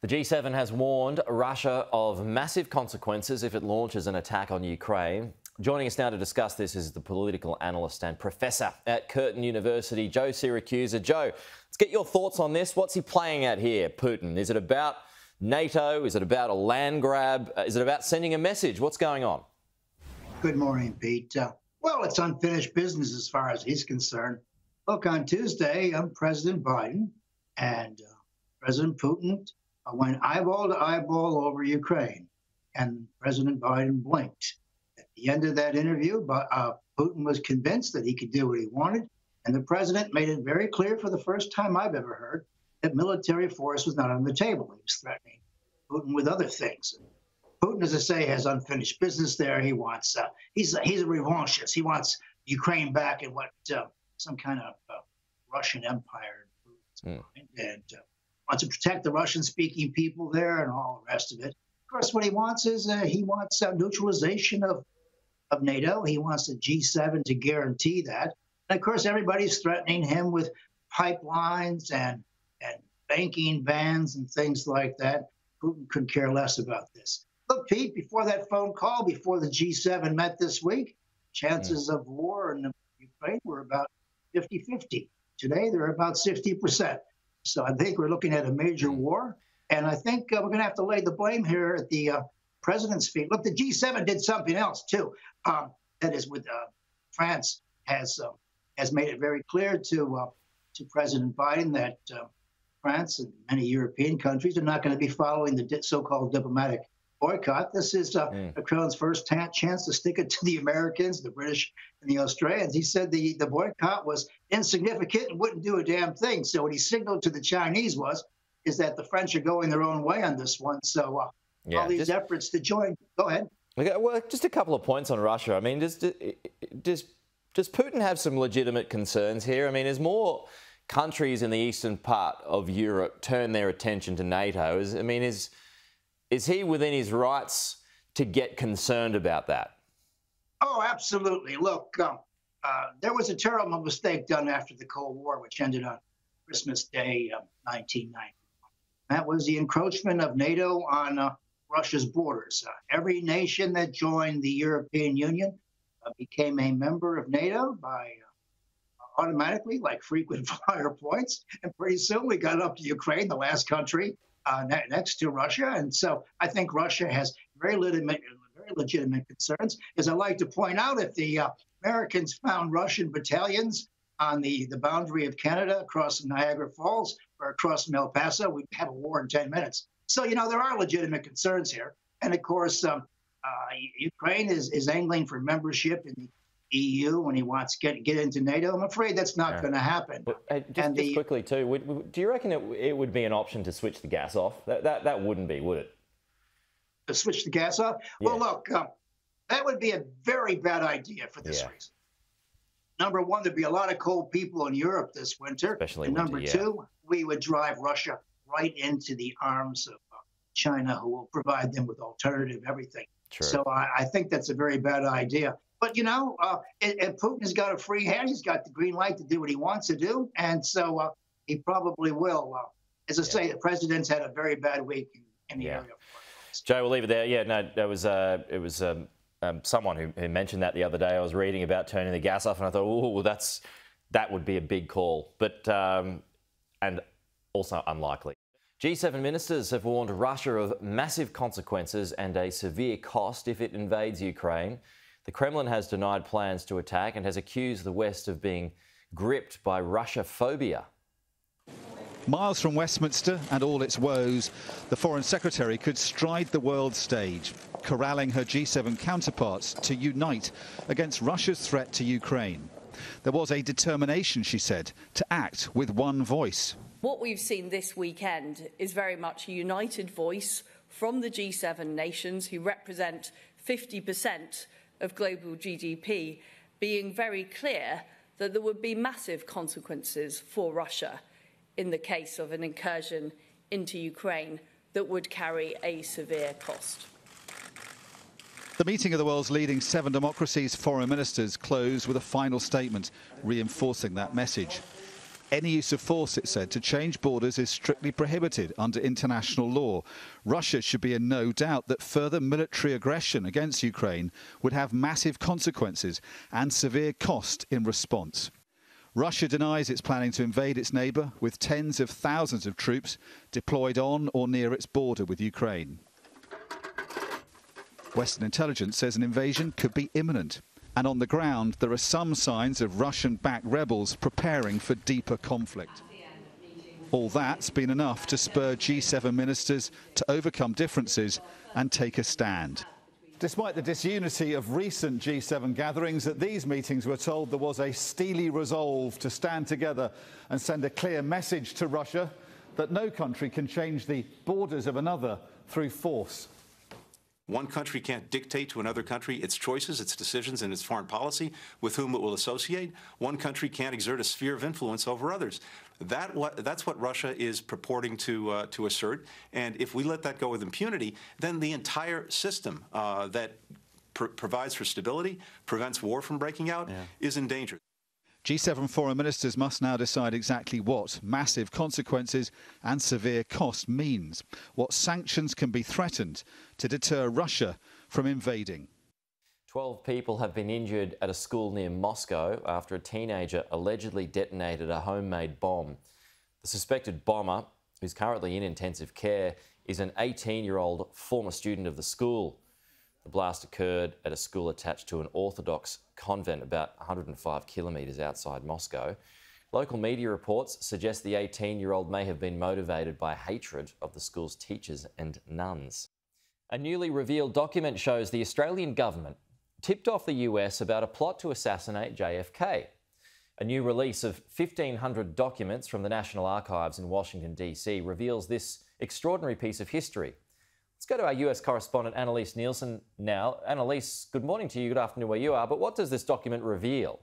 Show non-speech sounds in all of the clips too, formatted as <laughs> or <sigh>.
The G7 has warned Russia of massive consequences if it launches an attack on Ukraine. Joining us now to discuss this is the political analyst and professor at Curtin University, Joe Siracusa. Joe, let's get your thoughts on this. What's he playing at here, Putin? Is it about NATO? Is it about a land grab? Uh, is it about sending a message? What's going on? Good morning, Pete. Uh, well, it's unfinished business as far as he's concerned. Look, on Tuesday, I'm President Biden and uh, President Putin went eyeball to eyeball over Ukraine, and President Biden blinked. At the end of that interview, but uh, Putin was convinced that he could do what he wanted, and the president made it very clear for the first time I've ever heard that military force was not on the table. He was threatening Putin with other things. Putin, as I say, has unfinished business there. He wants uh, he's he's a revanchist. He wants Ukraine back in what uh, some kind of uh, Russian empire, mm. and wants to protect the Russian-speaking people there and all the rest of it. Of course, what he wants is uh, he wants uh, neutralization of of NATO. He wants the G7 to guarantee that. And of course, everybody's threatening him with pipelines and and banking bans and things like that. Putin couldn't care less about this. Look, Pete, before that phone call, before the G7 met this week, chances mm. of war in the Ukraine were about 50 50. Today, they're about 60%. So I think we're looking at a major hmm. war. And I think uh, we're going to have to lay the blame here at the uh, president's feet. Look, the G7 did something else too. Um, that is, with uh, France has uh, has made it very clear to uh, to President Biden that uh, France and many European countries are not going to be following the so-called diplomatic boycott. This is uh, mm. Macron's first t- chance to stick it to the Americans, the British, and the Australians. He said the, the boycott was insignificant and wouldn't do a damn thing. So what he signaled to the Chinese was is that the French are going their own way on this one. So uh, yeah, all these just, efforts to join. Go ahead. Okay, well, just a couple of points on Russia. I mean, does does does Putin have some legitimate concerns here? I mean, as more countries in the eastern part of Europe turn their attention to NATO, is I mean, is is he within his rights to get concerned about that? Oh, absolutely. Look, um, uh, there was a terrible mistake done after the Cold War, which ended on Christmas Day, uh, 1990. That was the encroachment of NATO on uh, Russia's borders. Uh, every nation that joined the European Union uh, became a member of NATO by uh, automatically, like frequent <laughs> flyer points. And pretty soon we got up to Ukraine, the last country uh, ne- next to Russia. And so I think Russia has very legitimate, very legitimate concerns. As I like to point out, if the uh, Americans found Russian battalions on the, the boundary of Canada across Niagara Falls or across El Paso, we'd have a war in 10 minutes. So, you know, there are legitimate concerns here. And of course, um, uh, Ukraine is, is angling for membership in the EU when he wants to get get into NATO. I'm afraid that's not yeah. going to happen. Well, uh, just, and just quickly too, would, would, do you reckon it, it, would be an option to switch the gas off? That that, that wouldn't be, would it? To switch the gas off? Yeah. Well, look, um, that would be a very bad idea for this yeah. reason. Number one, there'd be a lot of cold people in Europe this winter. Especially and winter, number two, we would drive Russia right into the arms of uh, China, who will provide them with alternative everything. True. So I, I think that's a very bad idea. But you know, uh, Putin has got a free hand. He's got the green light to do what he wants to do, and so uh, he probably will. Uh, as I yeah. say, the president's had a very bad week in, in the yeah. area. Joe, we'll leave it there. Yeah, no, that was uh, it was um, um, someone who, who, mentioned that the other day. I was reading about turning the gas off, and I thought, oh, well, that's that would be a big call, but um, and also unlikely. G7 ministers have warned Russia of massive consequences and a severe cost if it invades Ukraine. The Kremlin has denied plans to attack and has accused the West of being gripped by Russophobia. Miles from Westminster and all its woes, the Foreign Secretary could stride the world stage, corralling her G7 counterparts to unite against Russia's threat to Ukraine. There was a determination, she said, to act with one voice. What we've seen this weekend is very much a united voice from the G7 nations who represent 50 percent of global GDP, being very clear that there would be massive consequences for Russia in the case of an incursion into Ukraine that would carry a severe cost. The meeting of the world's leading seven democracies' foreign ministers closed with a final statement reinforcing that message. Any use of force, it said, to change borders is strictly prohibited under international law. Russia should be in no doubt that further military aggression against Ukraine would have massive consequences and severe cost in response. Russia denies it's planning to invade its neighbour, with tens of thousands of troops deployed on or near its border with Ukraine. Western intelligence says an invasion could be imminent and on the ground there are some signs of Russian-backed rebels preparing for deeper conflict. All that's been enough to spur G7 ministers to overcome differences and take a stand. Despite the disunity of recent G7 gatherings, at these meetings we're told there was a steely resolve to stand together and send a clear message to Russia that no country can change the borders of another through force. One country can't dictate to another country its choices, its decisions, and its foreign policy with whom it will associate. One country can't exert a sphere of influence over others. That what, that's what Russia is purporting to, uh, to assert. And if we let that go with impunity, then the entire system uh, that pr provides for stability, prevents war from breaking out, yeah. is in danger. G7 foreign ministers must now decide exactly what massive consequences and severe cost means, what sanctions can be threatened to deter Russia from invading. 12 people have been injured at a school near Moscow after a teenager allegedly detonated a homemade bomb. The suspected bomber, who's currently in intensive care, is an 18 year old former student of the school. The blast occurred at a school attached to an Orthodox convent about 105 kilometres outside Moscow. Local media reports suggest the 18 year old may have been motivated by hatred of the school's teachers and nuns. A newly revealed document shows the Australian government tipped off the US about a plot to assassinate JFK. A new release of 1,500 documents from the National Archives in Washington, D.C. reveals this extraordinary piece of history. Let's go to our US correspondent, Annelise Nielsen, now. Annelise, good morning to you, good afternoon where you are, but what does this document reveal?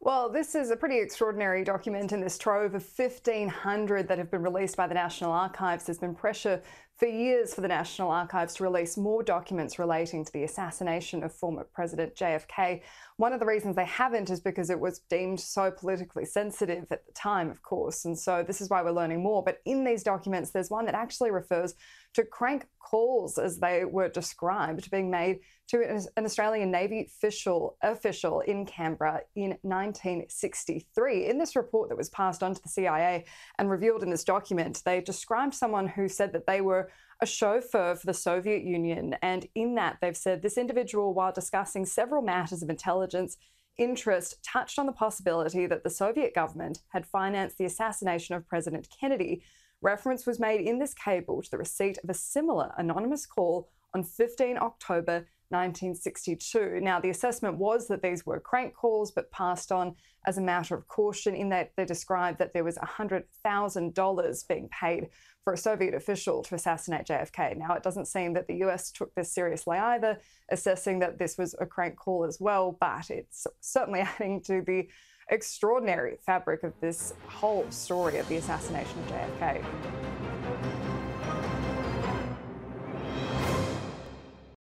Well, this is a pretty extraordinary document in this trove of 1,500 that have been released by the National Archives. There's been pressure for years for the National Archives to release more documents relating to the assassination of former President JFK. One of the reasons they haven't is because it was deemed so politically sensitive at the time, of course. And so this is why we're learning more. But in these documents, there's one that actually refers to crank calls, as they were described, being made to an Australian Navy official, official in Canberra in 1963. In this report that was passed on to the CIA and revealed in this document, they described someone who said that they were a chauffeur for the Soviet Union. And in that, they've said this individual, while discussing several matters of intelligence interest, touched on the possibility that the Soviet government had financed the assassination of President Kennedy. Reference was made in this cable to the receipt of a similar anonymous call on 15 October 1962. Now, the assessment was that these were crank calls, but passed on as a matter of caution, in that they described that there was $100,000 being paid for a Soviet official to assassinate JFK. Now, it doesn't seem that the US took this seriously either, assessing that this was a crank call as well, but it's certainly <laughs> adding to the extraordinary fabric of this whole story of the assassination of JFK.